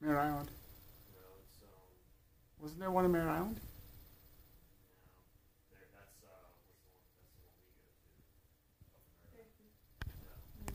Mare Island. No, it's um, Wasn't there one in Mare Island?